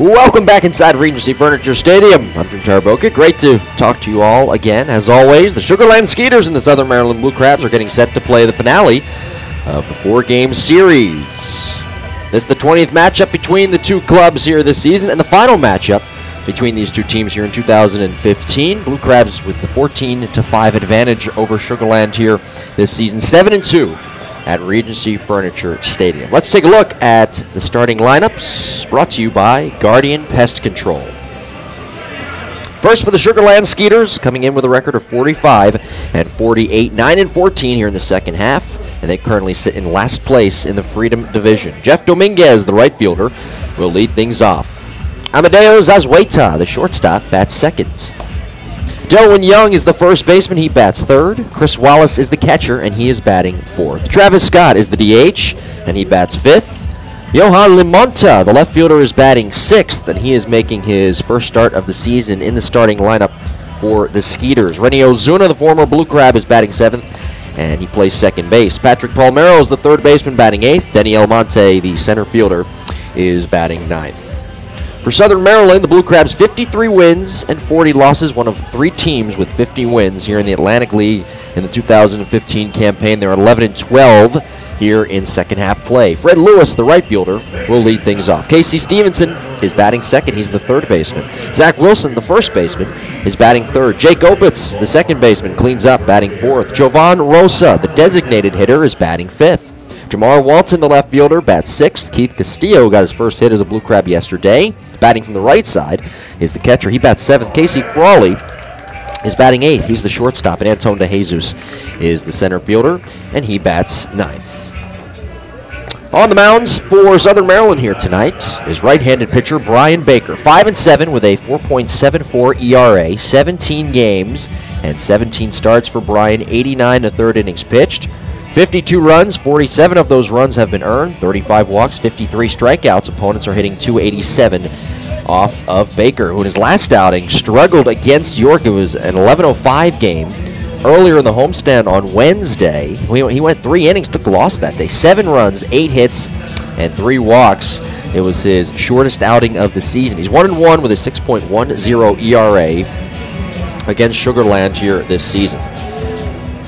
Welcome back inside Regency Furniture Stadium. I'm Jim Taraboka. Great to talk to you all again. As always, the Sugarland Skeeters and the Southern Maryland Blue Crabs are getting set to play the finale of the four-game series. This is the 20th matchup between the two clubs here this season and the final matchup between these two teams here in 2015. Blue Crabs with the 14 to 5 advantage over Sugarland here this season, 7 and 2 at Regency Furniture Stadium. Let's take a look at the starting lineups brought to you by Guardian Pest Control. First for the Sugarland Skeeters, coming in with a record of 45 and 48, 9 and 14 here in the second half, and they currently sit in last place in the Freedom Division. Jeff Dominguez, the right fielder, will lead things off. Amadeo Zazueta, the shortstop, bats second. Delwyn Young is the first baseman. He bats third. Chris Wallace is the catcher, and he is batting fourth. Travis Scott is the DH, and he bats fifth. Johan Limonta, the left fielder, is batting sixth, and he is making his first start of the season in the starting lineup for the Skeeters. Renny Osuna, the former Blue Crab, is batting seventh, and he plays second base. Patrick Palmeiro is the third baseman, batting eighth. Denny Almonte, the center fielder, is batting ninth. For Southern Maryland, the Blue Crabs 53 wins and 40 losses, one of three teams with 50 wins here in the Atlantic League in the 2015 campaign. They're 11 and 12 here in second half play. Fred Lewis, the right fielder, will lead things off. Casey Stevenson is batting second. He's the third baseman. Zach Wilson, the first baseman, is batting third. Jake Opitz, the second baseman, cleans up, batting fourth. Jovan Rosa, the designated hitter, is batting fifth. Jamar Walton, the left fielder, bats sixth. Keith Castillo got his first hit as a Blue Crab yesterday. Batting from the right side is the catcher. He bats seventh. Casey Frawley is batting eighth. He's the shortstop. And Antone DeJesus is the center fielder, and he bats ninth. On the mounds for Southern Maryland here tonight is right-handed pitcher Brian Baker, 5 and 7 with a 4.74 ERA, 17 games and 17 starts for Brian, 89 to third innings pitched. 52 runs, 47 of those runs have been earned, 35 walks, 53 strikeouts. Opponents are hitting 287 off of Baker, who in his last outing struggled against York. It was an 11:05 game earlier in the homestand on Wednesday. He went three innings, took loss that day. Seven runs, eight hits, and three walks. It was his shortest outing of the season. He's one and one with a 6.10 ERA against Sugarland here this season.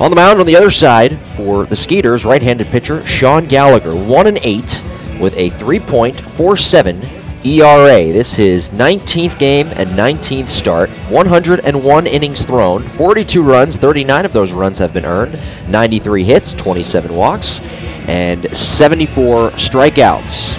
On the mound on the other side for the Skeeters, right-handed pitcher Sean Gallagher, 1 and 8 with a 3.47 ERA. This is 19th game and 19th start. 101 innings thrown, 42 runs, 39 of those runs have been earned, 93 hits, 27 walks, and 74 strikeouts.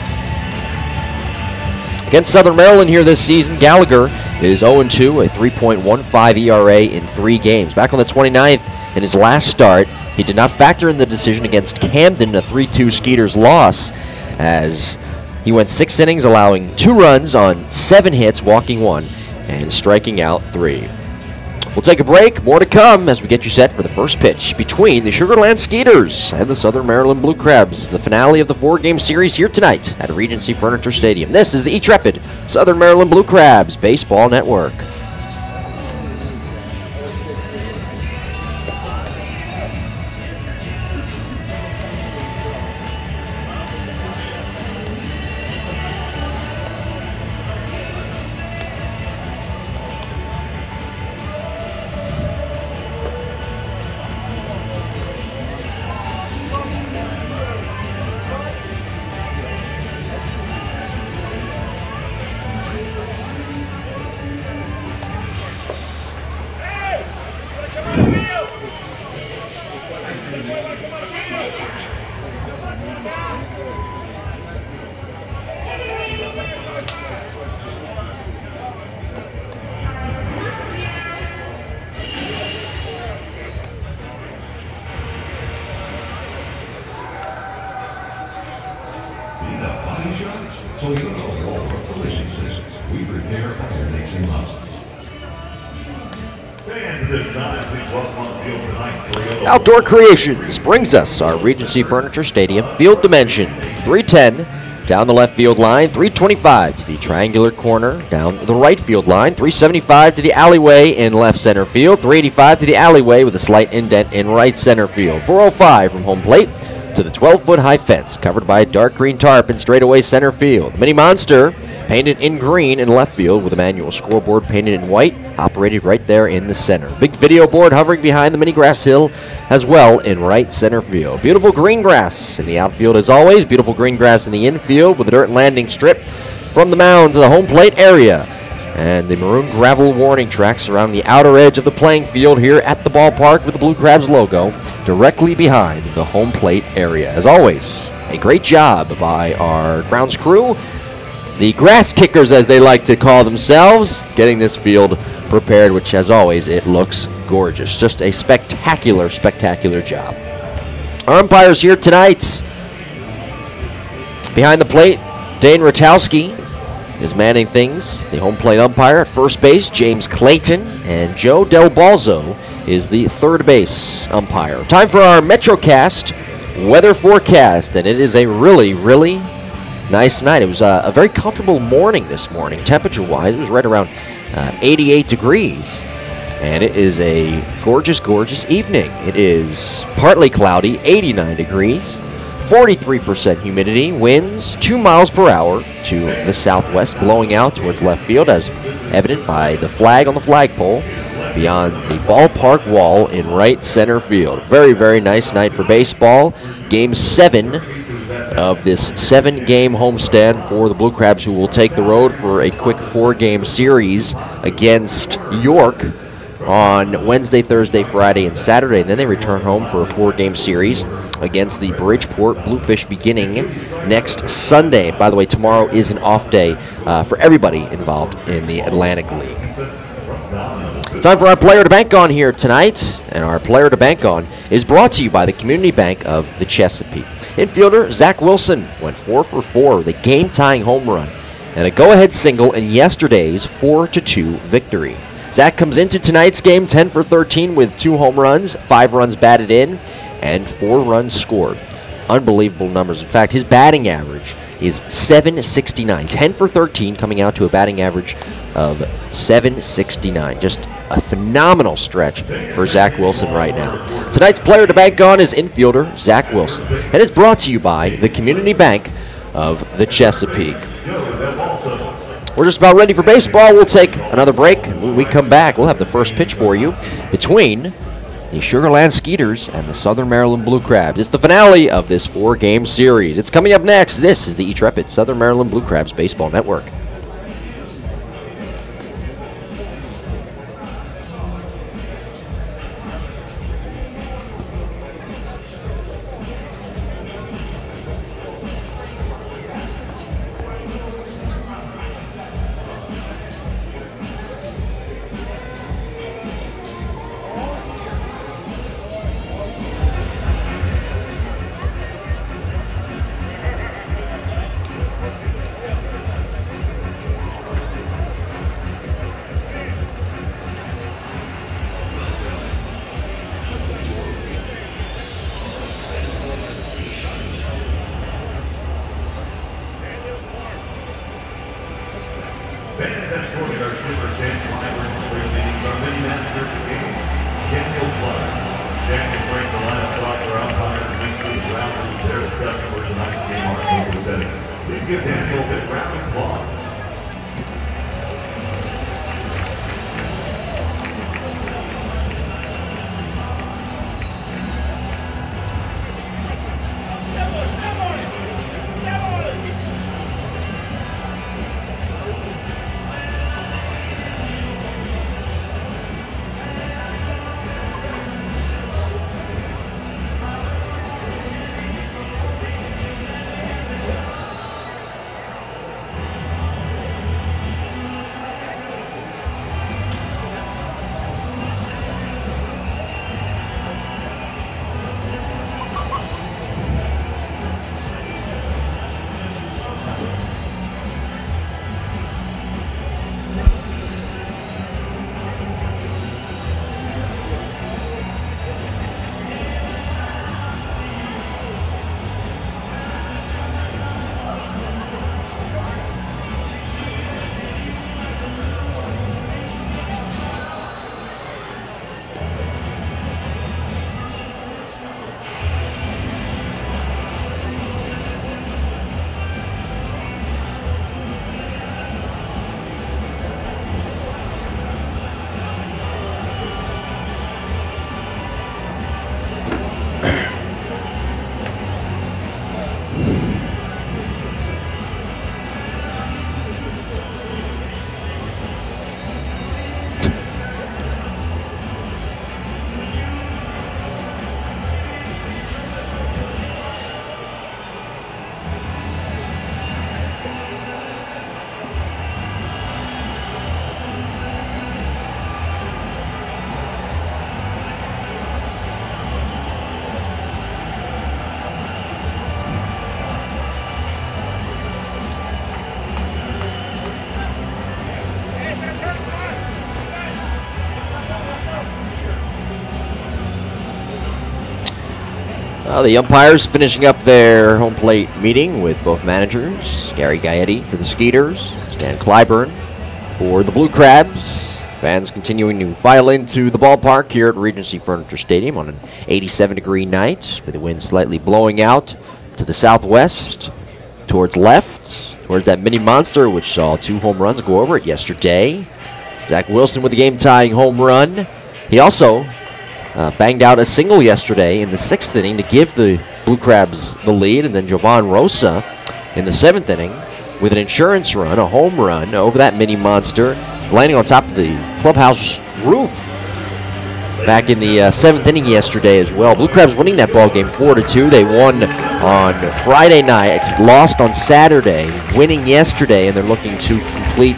Against Southern Maryland here this season, Gallagher is 0-2, a 3.15 ERA in three games. Back on the 29th, in his last start. He did not factor in the decision against Camden, a 3 2 Skeeters loss, as he went six innings, allowing two runs on seven hits, walking one, and striking out three. We'll take a break. More to come as we get you set for the first pitch between the Sugarland Skeeters and the Southern Maryland Blue Crabs. The finale of the four-game series here tonight at Regency Furniture Stadium. This is the E-Trepid Southern Maryland Blue Crabs Baseball Network. Outdoor Creations brings us our Regency Furniture Stadium field dimensions. It's 310 down the left field line, 325 to the triangular corner down the right field line, 375 to the alleyway in left center field, 385 to the alleyway with a slight indent in right center field, 405 from home plate, to the 12 foot high fence covered by a dark green tarp in straightaway center field. Mini Monster painted in green in left field with a manual scoreboard painted in white, operated right there in the center. Big video board hovering behind the mini grass hill as well in right center field. Beautiful green grass in the outfield as always. Beautiful green grass in the infield with a dirt landing strip from the mound to the home plate area. And the maroon gravel warning tracks around the outer edge of the playing field here at the ballpark with the Blue Crabs logo directly behind the home plate area. As always, a great job by our grounds crew, the grass kickers as they like to call themselves, getting this field prepared, which as always, it looks gorgeous. Just a spectacular, spectacular job. Our umpires here tonight. Behind the plate, Dane Rotowski is manning things. The home plate umpire at first base, James Clayton, and Joe Del Balzo is the third base umpire. Time for our MetroCast weather forecast, and it is a really, really nice night. It was uh, a very comfortable morning this morning, temperature-wise. It was right around uh, 88 degrees. And it is a gorgeous, gorgeous evening. It is partly cloudy, 89 degrees. 43% humidity, winds 2 miles per hour to the southwest, blowing out towards left field, as evident by the flag on the flagpole beyond the ballpark wall in right center field. Very, very nice night for baseball. Game 7 of this seven game homestand for the Blue Crabs, who will take the road for a quick four game series against York on Wednesday, Thursday, Friday, and Saturday. And then they return home for a four game series against the Bridgeport Bluefish beginning next Sunday. By the way, tomorrow is an off day uh, for everybody involved in the Atlantic League. Time for our player to bank on here tonight. And our player to bank on is brought to you by the Community Bank of the Chesapeake. Infielder Zach Wilson went 4 for 4 with a game tying home run and a go ahead single in yesterday's 4 2 victory. Zach comes into tonight's game 10 for 13 with two home runs, five runs batted in, and four runs scored. Unbelievable numbers. In fact, his batting average is 769. 10 for 13, coming out to a batting average of 769. Just a phenomenal stretch for Zach Wilson right now. Tonight's player to bank on is infielder Zach Wilson. And it's brought to you by the Community Bank of the Chesapeake. We're just about ready for baseball. We'll take another break. When we come back, we'll have the first pitch for you between the Sugarland Skeeters and the Southern Maryland Blue Crabs. It's the finale of this four game series. It's coming up next. This is the E-Trepid Southern Maryland Blue Crabs Baseball Network. The Daniel Flood. Daniel's ranked the last spot for umpires each of the rounders. They're discussing where tonight's game are going to. Please give Daniel a round of applause. The umpires finishing up their home plate meeting with both managers. Gary Gaetti for the Skeeters, Stan Cliburn for the Blue Crabs. Fans continuing to file into the ballpark here at Regency Furniture Stadium on an 87 degree night with the wind slightly blowing out to the southwest towards left, towards that mini monster which saw two home runs go over it yesterday. Zach Wilson with the game tying home run. He also uh, banged out a single yesterday in the sixth inning to give the Blue Crabs the lead, and then Jovan Rosa in the seventh inning with an insurance run, a home run over that mini monster, landing on top of the clubhouse roof back in the uh, seventh inning yesterday as well. Blue Crabs winning that ball game four to two. They won on Friday night, lost on Saturday, winning yesterday, and they're looking to complete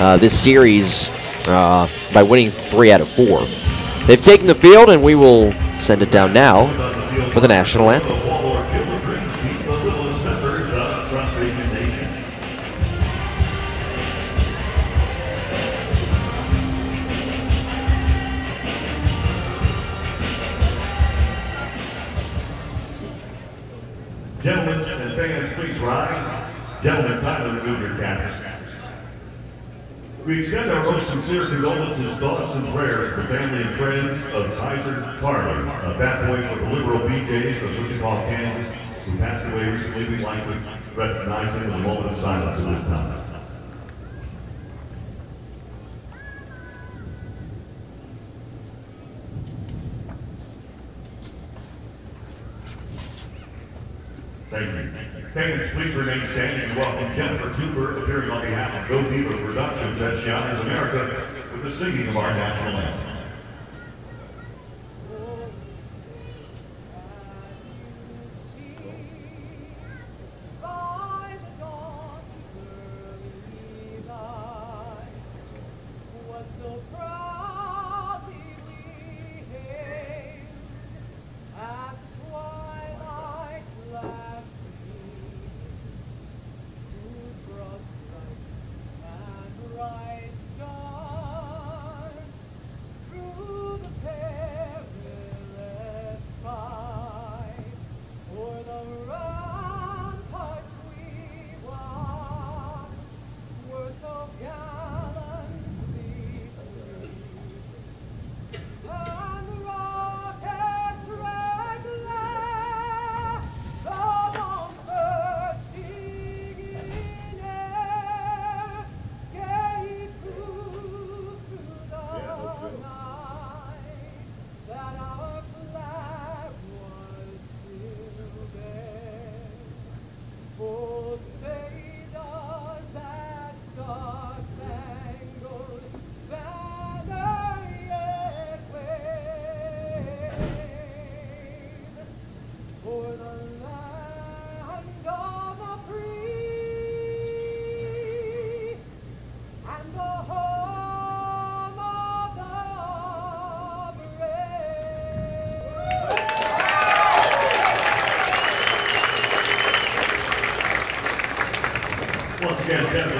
uh, this series uh, by winning three out of four. They've taken the field, and we will send it down now for the national anthem. Gentlemen and fans, please rise. Gentlemen, kindly remove your caps. We extend our most sincere condolences, thoughts, and prayers family and friends of Kaiser Carlile, a bat boy for the Liberal Bee Jays of Wichita, Kansas, who passed away recently. We'd like to recognize him in a moment of silence at this time. Thank you. Fans, please remain standing and welcome Jennifer Cooper, appearing on behalf of Go Diva Productions as she America with the singing of our national anthem.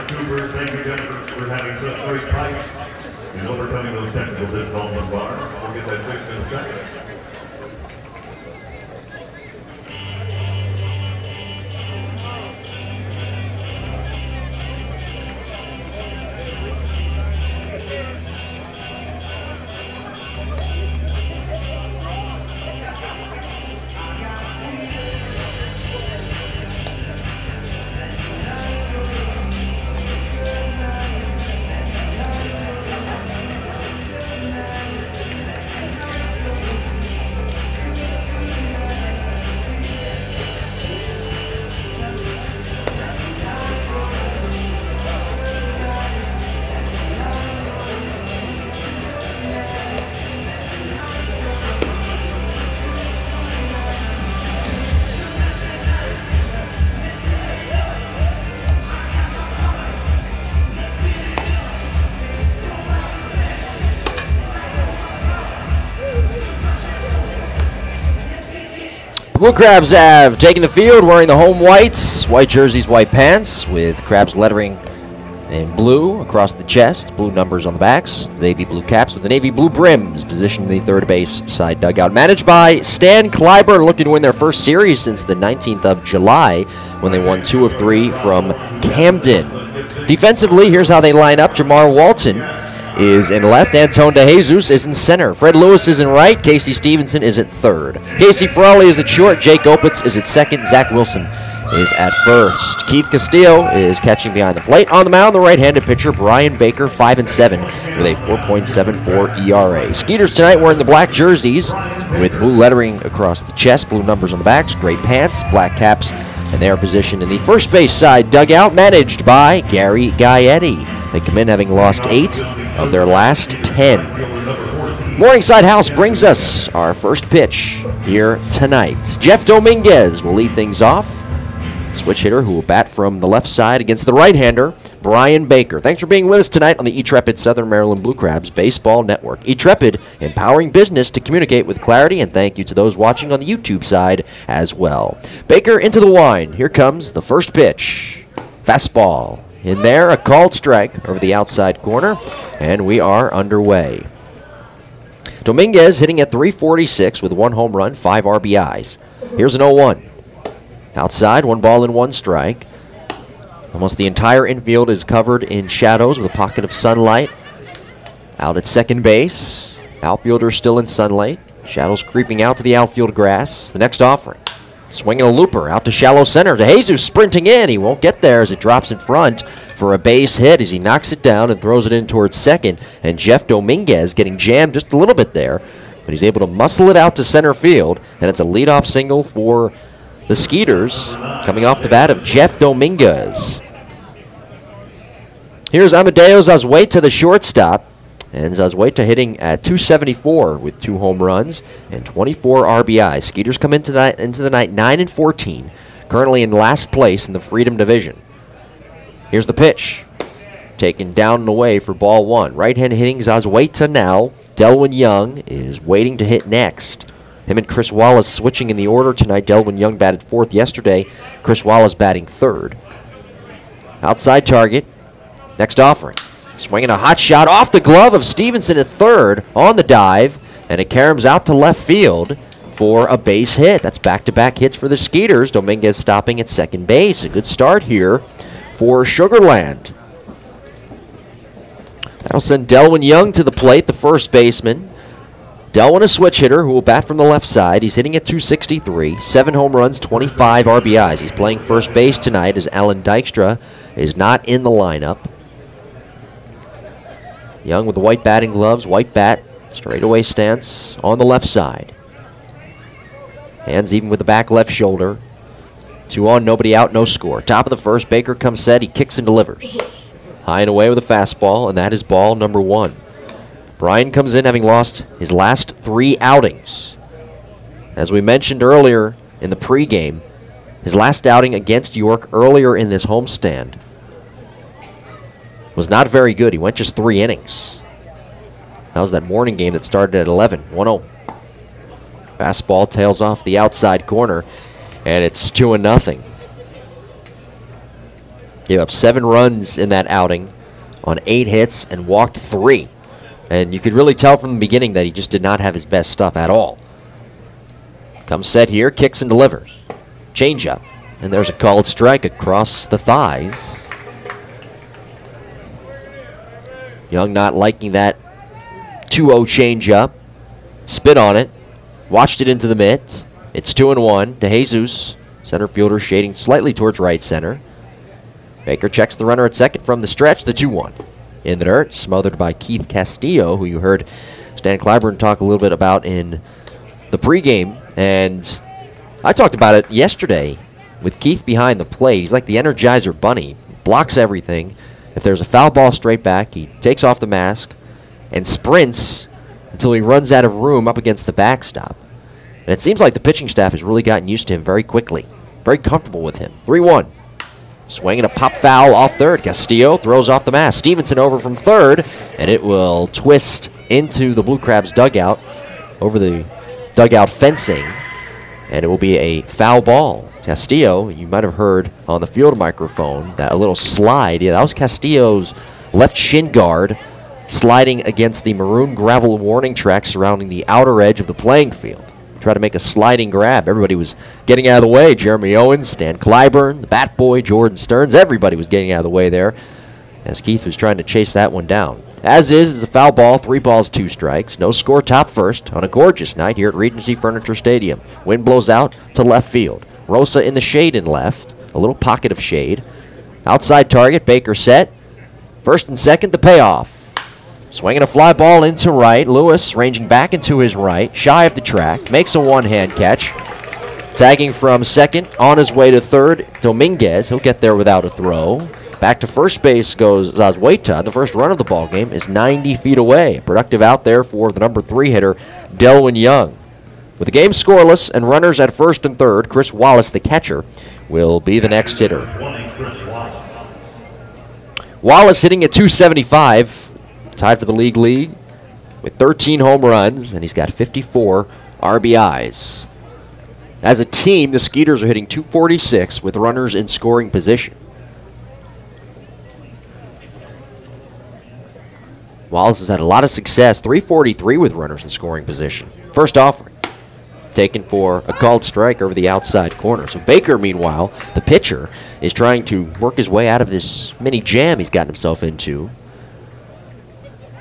Cooper, thank you, Jennifer, for having such great pipes and overcoming those technical difficulties ours. We'll get that fixed in a second. Blue Crabs have taken the field wearing the home whites, white jerseys, white pants, with Crabs lettering in blue across the chest, blue numbers on the backs, the navy blue caps with the navy blue brims, positioned in the third base side dugout. Managed by Stan Cliburn, looking to win their first series since the 19th of July when they won two of three from Camden. Defensively, here's how they line up. Jamar Walton is in left. Antone DeJesus is in center. Fred Lewis is in right. Casey Stevenson is at third. Casey Frawley is at short. Jake Opitz is at second. Zach Wilson is at first. Keith Castillo is catching behind the plate. On the mound, the right-handed pitcher Brian Baker, five and seven, with a 4.74 ERA. Skeeters tonight wearing the black jerseys with blue lettering across the chest, blue numbers on the backs, gray pants, black caps, and they are positioned in the first base side dugout, managed by Gary Gaetti. They come in having lost eight of their last ten. Morningside House brings us our first pitch here tonight. Jeff Dominguez will lead things off. Switch hitter who will bat from the left side against the right hander, Brian Baker. Thanks for being with us tonight on the E-Trepid Southern Maryland Blue Crabs Baseball Network. E-Trepid, empowering business to communicate with clarity, and thank you to those watching on the YouTube side as well. Baker into the wine. Here comes the first pitch. Fastball. In there, a called strike over the outside corner, and we are underway. Dominguez hitting at 346 with one home run, five RBIs. Here's an 0 1. Outside, one ball and one strike. Almost the entire infield is covered in shadows with a pocket of sunlight. Out at second base, outfielder still in sunlight. Shadows creeping out to the outfield grass. The next offering. Swinging a looper out to shallow center. DeJesus sprinting in. He won't get there as it drops in front for a base hit as he knocks it down and throws it in towards second. And Jeff Dominguez getting jammed just a little bit there, but he's able to muscle it out to center field. And it's a leadoff single for the Skeeters coming off the bat of Jeff Dominguez. Here's Amadeo Zazueta, the shortstop. And Zazueta hitting uh, at 274 with two home runs and 24 RBI. Skeeters come into the, into the night 9 and 14, currently in last place in the Freedom Division. Here's the pitch. Taken down and away for ball one. Right hand hitting Zazueta now. Delwyn Young is waiting to hit next. Him and Chris Wallace switching in the order tonight. Delwyn Young batted fourth yesterday. Chris Wallace batting third. Outside target. Next offering. Swinging a hot shot off the glove of Stevenson at third on the dive. And it caroms out to left field for a base hit. That's back-to-back hits for the Skeeters. Dominguez stopping at second base. A good start here for Sugarland. That'll send Delwyn Young to the plate, the first baseman. Delwyn, a switch hitter who will bat from the left side. He's hitting at 263, seven home runs, 25 RBIs. He's playing first base tonight as Allan Dykstra is not in the lineup. Young with the white batting gloves, white bat, straightaway stance on the left side. Hands even with the back left shoulder. Two on, nobody out, no score. Top of the first, Baker comes set. He kicks and delivers. High and away with a fastball, and that is ball number one. Brian comes in having lost his last three outings. As we mentioned earlier in the pregame, his last outing against York earlier in this homestand was not very good. He went just three innings. That was that morning game that started at 11, 1 0. Fastball tails off the outside corner, and it's 2 0. Gave up seven runs in that outing on eight hits and walked three. And you could really tell from the beginning that he just did not have his best stuff at all. Comes set here, kicks and delivers. Changeup. And there's a called strike across the thighs. Young not liking that 2 0 changeup. Spit on it. Watched it into the mitt. It's 2 and 1. DeJesus, center fielder, shading slightly towards right center. Baker checks the runner at second from the stretch, the 2 1 in the dirt, smothered by Keith Castillo, who you heard Stan Cliburn talk a little bit about in the pregame. And I talked about it yesterday with Keith behind the plate. He's like the Energizer Bunny, blocks everything. If there's a foul ball straight back, he takes off the mask and sprints until he runs out of room up against the backstop. And it seems like the pitching staff has really gotten used to him very quickly, very comfortable with him. 3 1. Swinging a pop foul off third. Castillo throws off the mask. Stevenson over from third, and it will twist into the Blue Crabs dugout over the dugout fencing, and it will be a foul ball Castillo, you might have heard on the field microphone that a little slide. Yeah, that was Castillo's left shin guard sliding against the maroon gravel warning track surrounding the outer edge of the playing field. Try to make a sliding grab. Everybody was getting out of the way. Jeremy Owens, Stan Cliburn, the Bat Boy, Jordan Stearns. Everybody was getting out of the way there as Keith was trying to chase that one down. As is, it's a foul ball, three balls, two strikes. No score top first on a gorgeous night here at Regency Furniture Stadium. Wind blows out to left field. Rosa in the shade in left, a little pocket of shade. Outside target, Baker set. First and second, the payoff. Swinging a fly ball into right. Lewis ranging back into his right, shy of the track, makes a one hand catch. Tagging from second, on his way to third, Dominguez. He'll get there without a throw. Back to first base goes Zazueta. The first run of the ball game is 90 feet away. Productive out there for the number three hitter, Delwyn Young. With the game scoreless and runners at first and third, Chris Wallace, the catcher, will be the next hitter. Wallace. Hitting at 275, tied for the league lead with 13 home runs, and he's got 54 RBIs. As a team, the Skeeters are hitting 246 with runners in scoring position. Wallace has had a lot of success, 343 with runners in scoring position. First offering, taken for a called strike over the outside corner. So Baker, meanwhile, the pitcher, is trying to work his way out of this mini jam he's gotten himself into.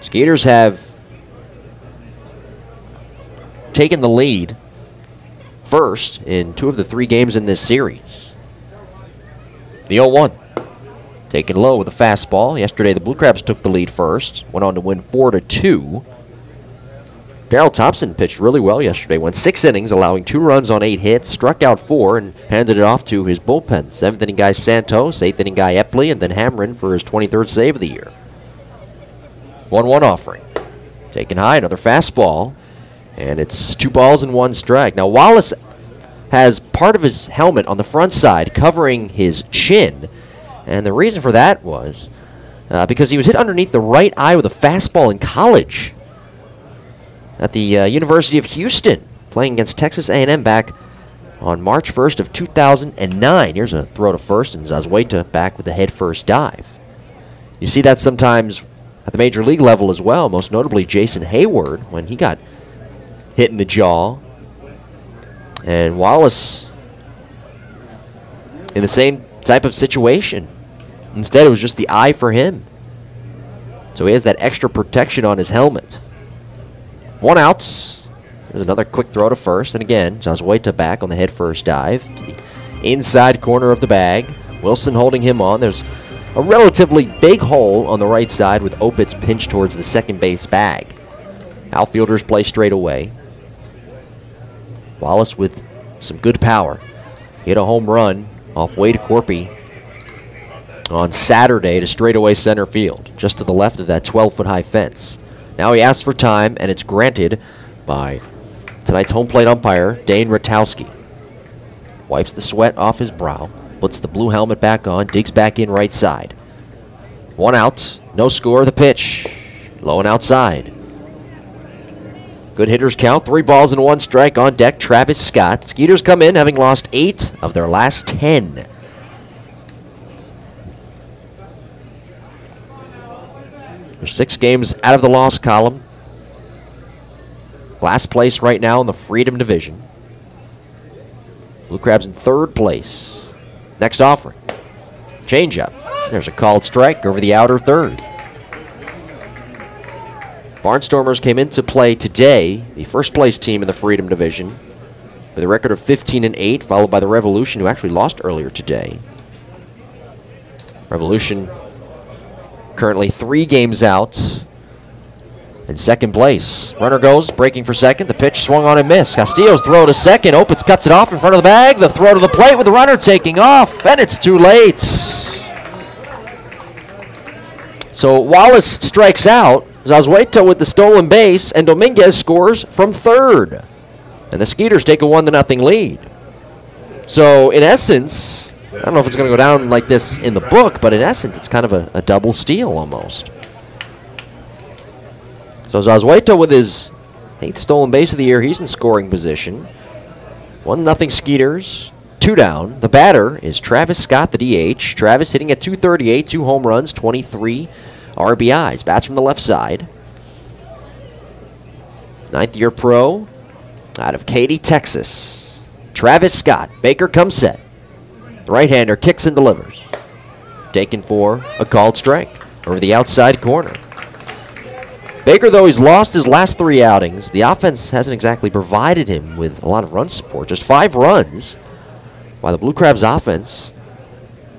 Skeeters have taken the lead first in two of the three games in this series. The 0 1. Taken low with a fastball. Yesterday, the Blue Crabs took the lead first, went on to win 4 to 2. Daryl Thompson pitched really well yesterday. Went six innings, allowing two runs on eight hits, struck out four, and handed it off to his bullpen. Seventh inning guy Santos, eighth inning guy Epley, and then Hamrin for his 23rd save of the year. 1 1 offering. Taken high, another fastball, and it's two balls and one strike. Now, Wallace has part of his helmet on the front side covering his chin, and the reason for that was uh, because he was hit underneath the right eye with a fastball in college at the uh, University of Houston, playing against Texas A&M back on March 1st of 2009. Here's a throw to first, and Zazueta back with a head first dive. You see that sometimes at the major league level as well, most notably Jason Heyward when he got hit in the jaw. And Wallace in the same type of situation. Instead, it was just the eye for him. So he has that extra protection on his helmet. One out. There's another quick throw to first. And again, Zazueta back on the head first dive to the inside corner of the bag. Wilson holding him on. There's a relatively big hole on the right side with Opitz pinched towards the second base bag. Outfielders play straight away. Wallace with some good power. Hit a home run off Wade Korpi on Saturday to straightaway center field, just to the left of that 12 foot high fence. Now he asks for time, and it's granted by tonight's home plate umpire, Dane Ratowski. Wipes the sweat off his brow, puts the blue helmet back on, digs back in right side. One out, no score, the pitch. Low and outside. Good hitters count. Three balls and one strike on deck. Travis Scott. Skeeters come in having lost eight of their last ten. They're six games out of the loss column. Last place right now in the Freedom Division. Blue Crabs in third place. Next offering. Changeup. There's a called strike over the outer third. Barnstormers came into play today, the first place team in the Freedom Division, with a record of 15 and 8, followed by the Revolution, who actually lost earlier today. Revolution currently three games out in second place. Runner goes, breaking for second. The pitch swung on and missed. Castillo's throw to second. Opitz cuts it off in front of the bag. The throw to the plate with the runner taking off, and it's too late. So Wallace strikes out. Zazueta with the stolen base, and Dominguez scores from third. And the Skeeters take a 1 to nothing lead. So, in essence, I don't know if it's going to go down like this in the book, but in essence, it's kind of a, a double steal almost. So, Zazueta with his eighth stolen base of the year, he's in scoring position. 1 nothing Skeeters. two down. The batter is Travis Scott, the DH. Travis hitting at 238, two home runs, 23 RBIs. Bats from the left side. Ninth year pro out of Katy, Texas. Travis Scott. Baker comes set. The right hander kicks and delivers. Taken for a called strike over the outside corner. Baker, though he's lost his last three outings, the offense hasn't exactly provided him with a lot of run support. Just five runs by the Blue Crabs offense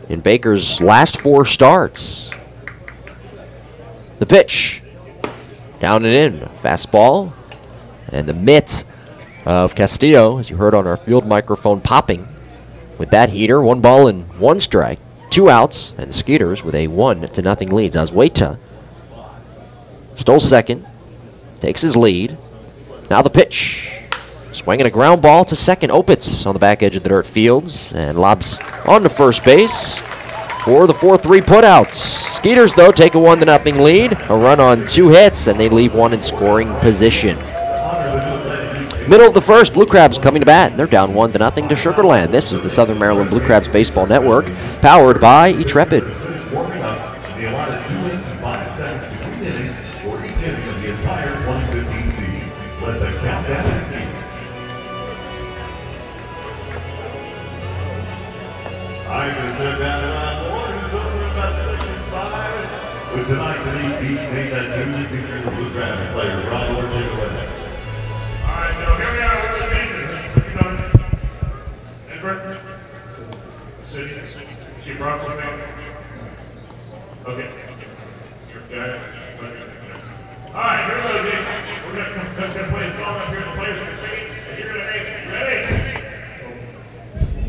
in Baker's last four starts. The pitch. Down and in. Fastball. And the mitt of Castillo, as you heard on our field microphone, popping with that heater. One ball and one strike. Two outs, and the Skeeters with a one to nothing lead. Azueta stole second, takes his lead. Now the pitch. Swinging a ground ball to second. Opitz on the back edge of the dirt fields and lobs on to first base for the 4-3 putouts. Skeeters, though, take a 1 to nothing lead. A run on two hits, and they leave one in scoring position. Middle of the first, Blue Crabs coming to bat. They're down one to nothing to Sugarland. This is the Southern Maryland Blue Crabs Baseball Network, powered by Etrepid. The innings and five seconds between innings for each inning She brought one down? Okay. All right, here we go, Jason. We're gonna, come- gonna play a song up here, the players are gonna sing it, and you're gonna make it. Ready?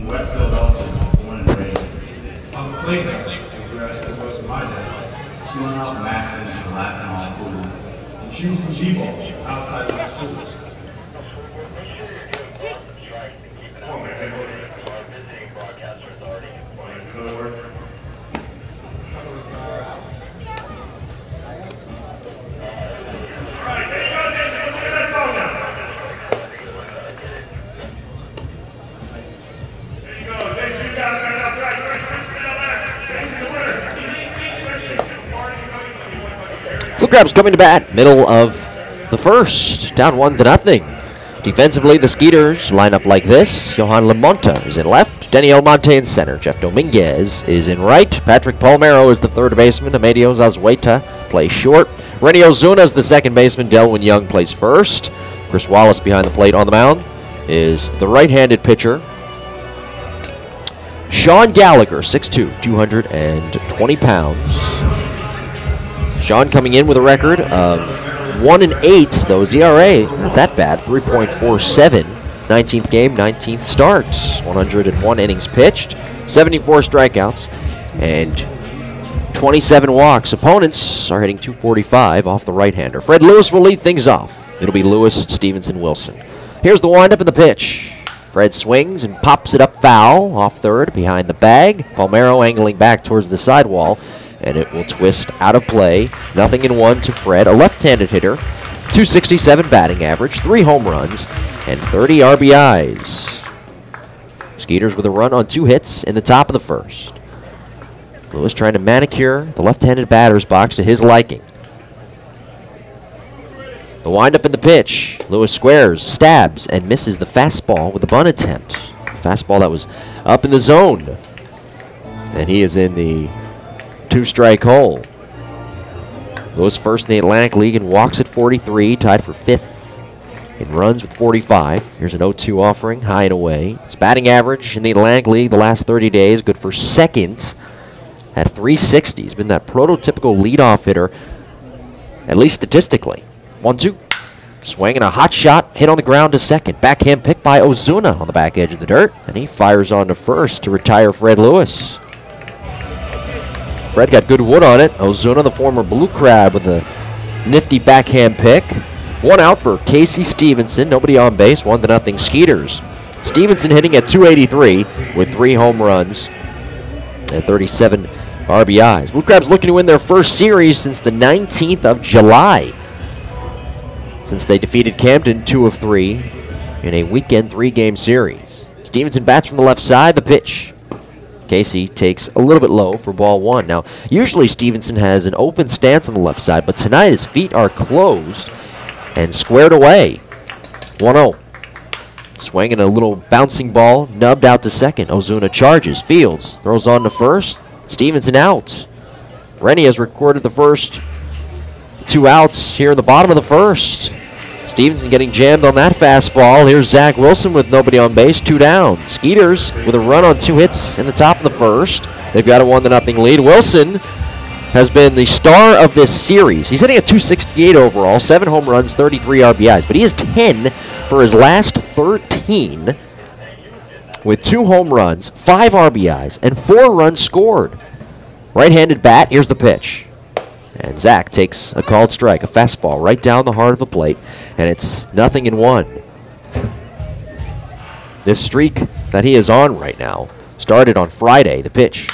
West Philadelphia, born and raised. I'm Cleveland, if you're asking what's my dad. Schooling out Maxon and relaxing on pool. And shooting some people outside Crabs coming to bat, middle of the first, down one to nothing. Defensively, the Skeeters line up like this. Johan Limonta is in left. Denny Almonte in center. Jeff Dominguez is in right. Patrick Palmeiro is the third baseman. Amadeo Zazueta plays short. Renny Osuna is the second baseman. Delwyn Young plays first. Chris Wallace behind the plate on the mound is the right-handed pitcher. Sean Gallagher, 6'2", 220 pounds. Sean coming in with a record of 1 and 8, though his ERA not that bad, 3.47. 19th game, 19th start. 101 innings pitched, 74 strikeouts, and 27 walks. Opponents are hitting 245 off the right-hander. Fred Lewis will lead things off. It'll be Lewis, Stevenson, Wilson. Here's the windup and the pitch. Fred swings and pops it up foul off third behind the bag. Palmeiro angling back towards the sidewall and it will twist out of play. Nothing in one to Fred, a left-handed hitter, 267 batting average, three home runs, and 30 RBIs. Skeeters with a run on two hits in the top of the first. Lewis trying to manicure the left-handed batter's box to his liking. The windup in the pitch. Lewis squares, stabs, and misses the fastball with a bunt attempt. Fastball that was up in the zone. And he is in the two strike hole. Goes first in the Atlantic League and walks at 43, tied for fifth in runs with 45. Here's an 0-2 offering, high and away. His batting average in the Atlantic League the last 30 days, good for second at 360. He's been that prototypical leadoff hitter, at least statistically. 1-2. Swinging a hot shot, hit on the ground to second. Backhand pick by Osuna on the back edge of the dirt, and he fires on to first to retire Fred Lewis. Fred got good wood on it. Osuna, the former Blue Crab, with a nifty backhand pick. One out for Casey Stevenson. Nobody on base. One to nothing. Skeeters. Stevenson hitting at 283 with three home runs and 37 RBIs. Blue Crabs looking to win their first series since the 19th of July. Since they defeated Camden 2 of 3 in a weekend three game series. Stevenson bats from the left side. The pitch. Casey takes a little bit low for ball one. Now, usually Stevenson has an open stance on the left side, but tonight his feet are closed and squared away. 1 0. Swinging a little bouncing ball, nubbed out to second. Osuna charges, fields, throws on to first. Stevenson out. Renny has recorded the first two outs here in the bottom of the first. Stevenson getting jammed on that fastball. Here's Zach Wilson with nobody on base, two down. Skeeters with a run on two hits in the top of the first. They've got a one to nothing lead. Wilson has been the star of this series. He's hitting a 268 overall, seven home runs, 33 RBIs, but he is 10 for his last 13 with two home runs, five RBIs, and four runs scored. Right-handed bat. Here's the pitch. And Zach takes a called strike, a fastball right down the heart of the plate, and it's nothing in one. This streak that he is on right now started on Friday. The pitch.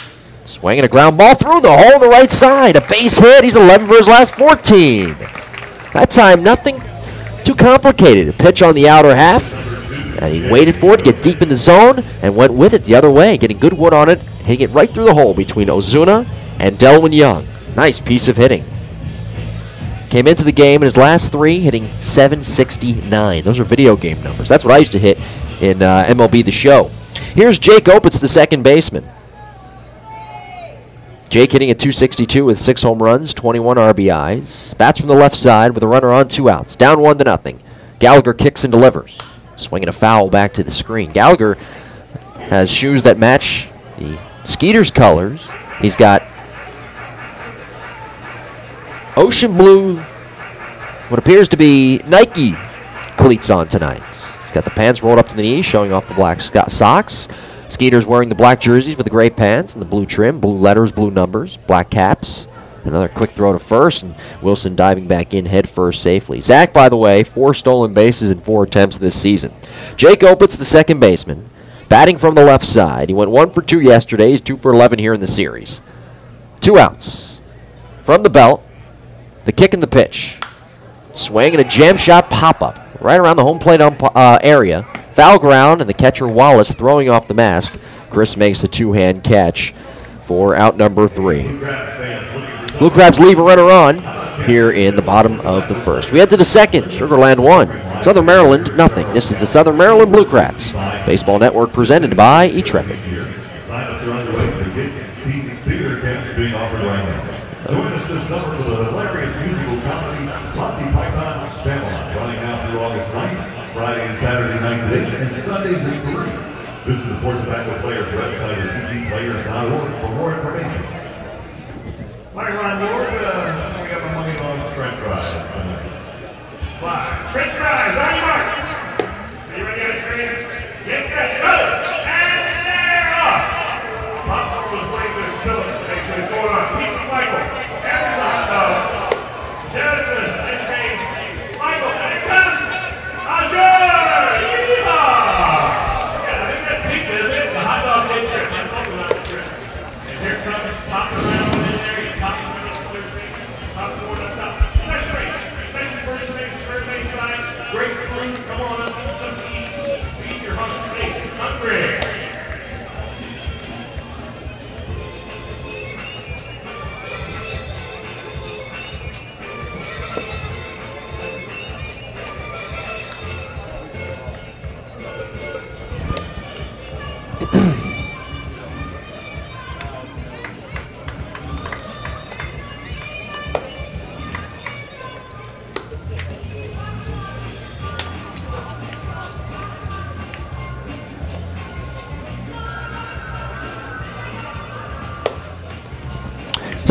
Swinging a ground ball through the hole the right side. A base hit. He's 11 for his last 14. That time, nothing too complicated. A pitch on the outer half, and he waited for it to get deep in the zone and went with it the other way, getting good wood on it, hitting it right through the hole between Osuna and Delwyn Young. Nice piece of hitting. Came into the game in his last three, hitting 769. Those are video game numbers. That's what I used to hit in uh, MLB The Show. Here's Jake Opitz, the second baseman. Jake hitting at 262 with six home runs, 21 RBIs. Bats from the left side with a runner on two outs. Down one to nothing. Gallagher kicks and delivers. Swinging a foul back to the screen. Gallagher has shoes that match the Skeeter's colors. He's got ocean blue, what appears to be Nike cleats on tonight. He's got the pants rolled up to the knees, showing off the black socks. Skeeter's wearing the black jerseys with the gray pants and the blue trim, blue letters, blue numbers, black caps. Another quick throw to first, and Wilson diving back in head first safely. Zach, by the way, four stolen bases in four attempts this season. Jake Opitz, the second baseman, batting from the left side. He went one for two yesterday. He's two for 11 here in the series. Two outs. From the belt, the kick and the pitch. Swing and a jam shot pop up right around the home plate uh, area. Foul ground, and the catcher Wallace throwing off the mask. Chris makes a two hand catch for out number three. Blue Crabs leave a runner on here in the bottom of the first. We head to the second. Sugar Land one. Southern Maryland nothing. This is the Southern Maryland Blue Crabs. Baseball Network presented by E-Trepid.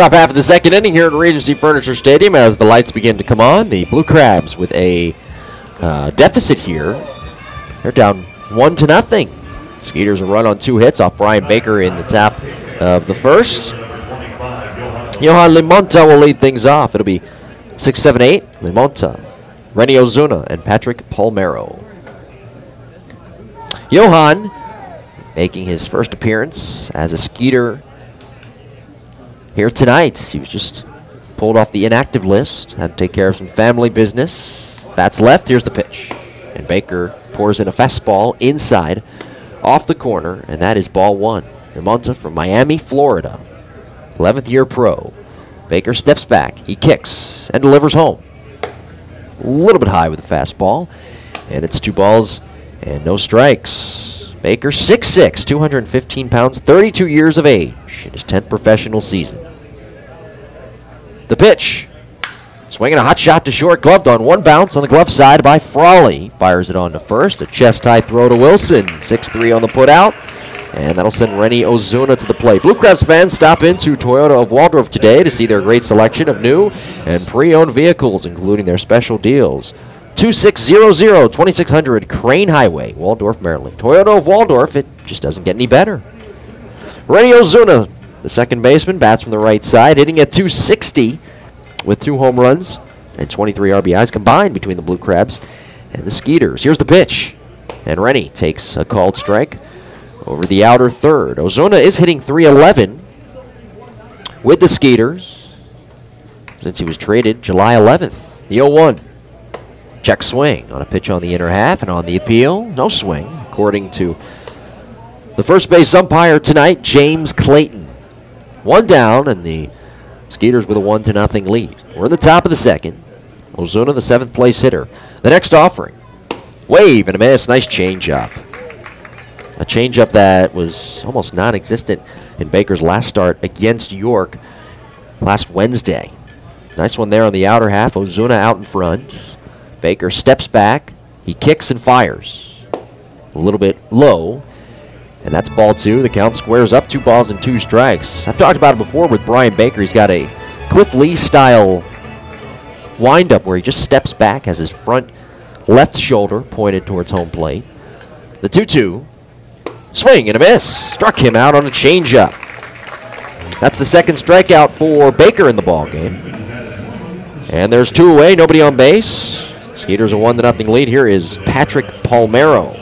Top half of the second inning here at Regency Furniture Stadium as the lights begin to come on. The Blue Crabs with a uh, deficit here. They're down one to nothing. Skeeters a run on two hits off Brian Baker in the top of the first. Johan Limonta will lead things off. It'll be 6 7 8. Limonta, Renny Osuna, and Patrick Palmeiro. Johan making his first appearance as a Skeeter here tonight. He was just pulled off the inactive list. Had to take care of some family business. Bats left. Here's the pitch. And Baker pours in a fastball inside off the corner, and that is ball one. Limonta from Miami, Florida. 11th year pro. Baker steps back. He kicks and delivers home. A little bit high with the fastball. And it's two balls and no strikes. Baker, 6'6, 215 pounds, 32 years of age in his 10th professional season. The pitch. Swinging a hot shot to short, gloved on one bounce on the glove side by Frawley. Fires it on to first. A chest high throw to Wilson. 6 3 on the putout. And that'll send Renny Osuna to the plate. Blue Crabs fans stop into Toyota of Waldorf today to see their great selection of new and pre owned vehicles, including their special deals. 2600 2600 Crane Highway, Waldorf, Maryland. Toyota of Waldorf, it just doesn't get any better. Renny Osuna, the second baseman, bats from the right side, hitting at 260 with two home runs and 23 RBIs combined between the Blue Crabs and the Skeeters. Here's the pitch. And Renny takes a called strike over the outer third. Osuna is hitting 311 with the Skeeters since he was traded July 11th. The 0 1. Check swing on a pitch on the inner half and on the appeal. No swing, according to the first base umpire tonight, James Clayton. One down, and the Skeeters with a one to nothing lead. We're in the top of the second. Osuna, the seventh place hitter. The next offering, wave and a miss. Nice changeup. A changeup that was almost non-existent in Baker's last start against York last Wednesday. Nice one there on the outer half. Osuna out in front. Baker steps back. He kicks and fires. A little bit low. And that's ball two. The count squares up two balls and two strikes. I've talked about it before with Brian Baker. He's got a Cliff Lee style windup where he just steps back, has his front left shoulder pointed towards home plate. The 2 2. Swing and a miss. Struck him out on a changeup. That's the second strikeout for Baker in the ball game. And there's two away, nobody on base. Skeeters a one to nothing lead. Here is Patrick Palmeiro.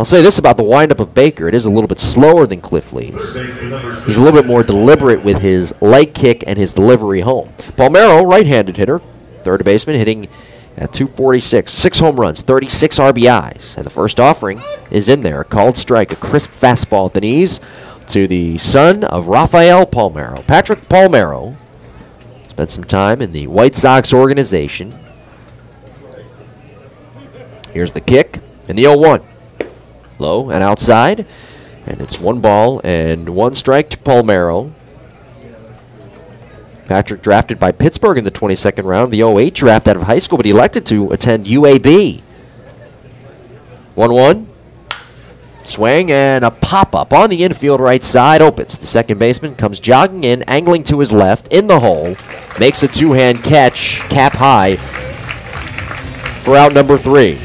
I'll say this about the windup of Baker. It is a little bit slower than Cliff Lee's. He's a little bit more deliberate with his leg kick and his delivery home. Palmeiro, right-handed hitter, third baseman, hitting at 246. Six home runs, 36 RBIs. And the first offering is in there. A called strike, a crisp fastball at the knees to the son of Rafael Palmeiro. Patrick Palmeiro spent some time in the White Sox organization. Here's the kick and the 0 1. Low and outside. And it's one ball and one strike to Palmeiro. Patrick drafted by Pittsburgh in the 22nd round, the 08 draft out of high school, but he elected to attend UAB. 1 1. Swing and a pop up on the infield right side opens. The second baseman comes jogging in, angling to his left, in the hole, makes a two hand catch, cap high, for out number three.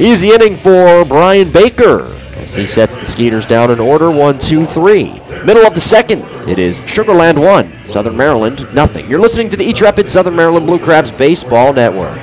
Easy inning for Brian Baker as he sets the Skeeters down in order one, two, three. Middle of the second, it is Sugar Land 1, Southern Maryland nothing. You're listening to the E-Trepid Southern Maryland Blue Crabs Baseball Network.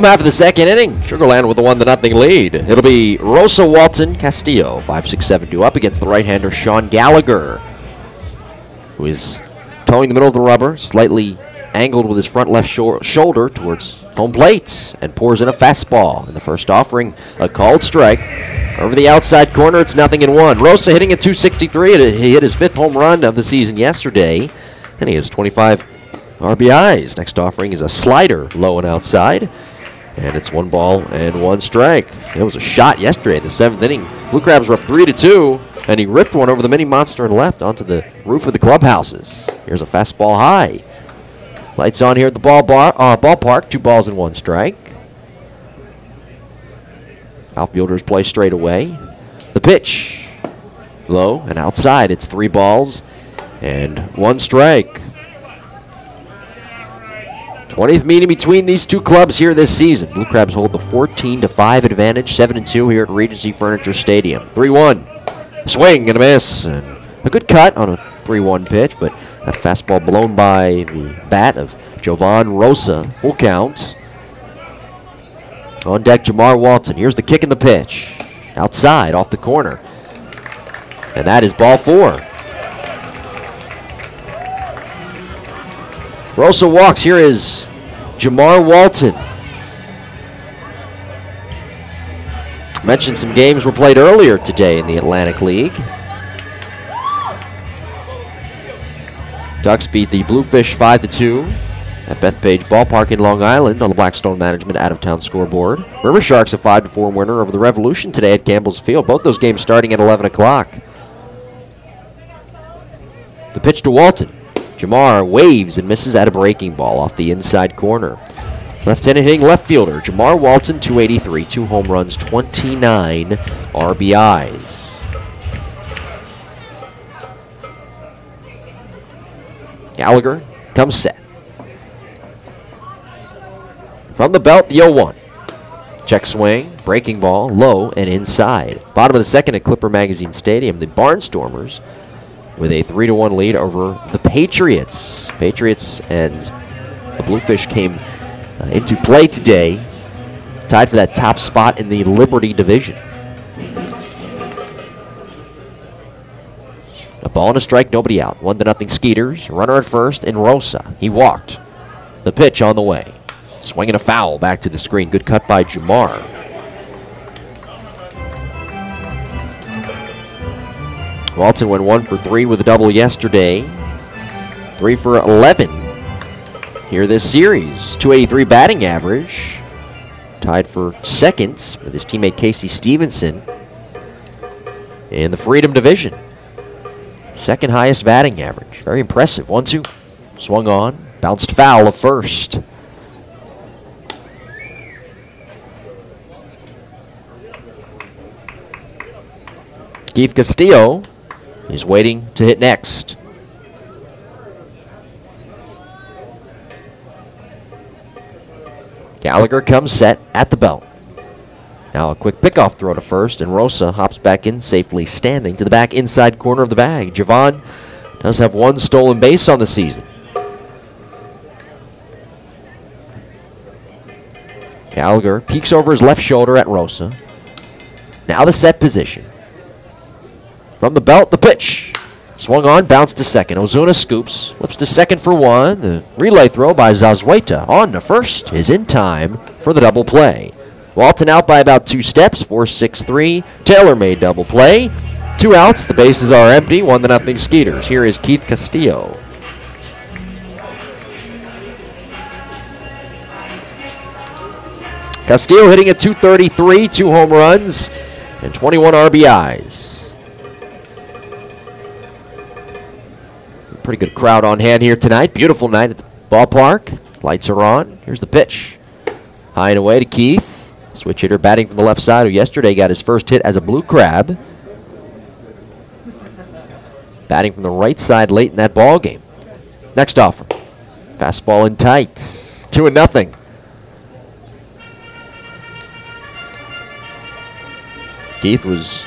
Home half of the second inning. Sugar Land with a one to nothing lead. It'll be Rosa Walton Castillo, 5'6", up against the right-hander Sean Gallagher, who is toeing the middle of the rubber, slightly angled with his front left shoulder towards home plate, and pours in a fastball. In the first offering, a called strike. Over the outside corner, it's nothing in one. Rosa hitting at 263. and He hit his fifth home run of the season yesterday, and he has 25 RBIs. Next offering is a slider, low and outside. And it's one ball and one strike. It was a shot yesterday in the seventh inning. Blue Crabs were up three to two, and he ripped one over the mini monster and left onto the roof of the clubhouses. Here's a fastball high. Lights on here at the ball bar, uh, ballpark. Two balls and one strike. Outfielders play straight away. The pitch, low and outside. It's three balls and one strike. 20th meeting between these two clubs here this season. Blue Crabs hold the 14 to 5 advantage, 7 and 2 here at Regency Furniture Stadium. 3-1. Swing and a miss and a good cut on a 3-1 pitch, but that fastball blown by the bat of Jovan Rosa. Full count. On deck, Jamar Walton. Here's the kick and the pitch. Outside, off the corner. And that is ball four. Rosa walks. Here is Jamar Walton. Mentioned some games were played earlier today in the Atlantic League. Ducks beat the Bluefish 5 to 2 at Bethpage Ballpark in Long Island on the Blackstone Management out of town scoreboard. River Sharks a 5 to 4 winner over the Revolution today at Campbell's Field. Both those games starting at 11 o'clock. The pitch to Walton. Jamar waves and misses at a breaking ball off the inside corner. Left-handed hitting left fielder Jamar Walton, 283, two home runs, 29 RBIs. Gallagher comes set. From the belt, the 0-1. Check swing, breaking ball, low and inside. Bottom of the second at Clipper Magazine Stadium, the Barnstormers with a 3 to 1 lead over the Patriots. Patriots and the Bluefish came uh, into play today, tied for that top spot in the Liberty Division. A ball and a strike, nobody out. One to nothing Skeeters. Runner at first and Rosa. He walked. The pitch on the way. Swinging a foul back to the screen. Good cut by Jamar. Walton went one for three with a double yesterday. Three for 11 here this series. 283 batting average. Tied for second with his teammate Casey Stevenson in the Freedom Division. Second highest batting average. Very impressive. One, two. Swung on. Bounced foul of first. Keith Castillo is waiting to hit next. Gallagher comes set at the belt. Now a quick pickoff throw to first, and Rosa hops back in safely standing to the back inside corner of the bag. Javon does have one stolen base on the season. Gallagher peeks over his left shoulder at Rosa. Now the set position. From the belt, the pitch. Swung on, bounced to second. Osuna scoops, flips to second for one. The relay throw by Zazueta on to first is in time for the double play. Walton out by about two steps, 4-6-3. Taylor made double play. Two outs, the bases are empty, one to nothing Skeeters. Here is Keith Castillo. Castillo hitting at 233, two home runs, and 21 RBIs. Pretty good crowd on hand here tonight. Beautiful night at the ballpark. Lights are on. Here's the pitch. High and away to Keith. Switch hitter batting from the left side, who yesterday got his first hit as a blue crab. Batting from the right side late in that ball game. Next offer. Fastball in tight. Two and nothing. Keith was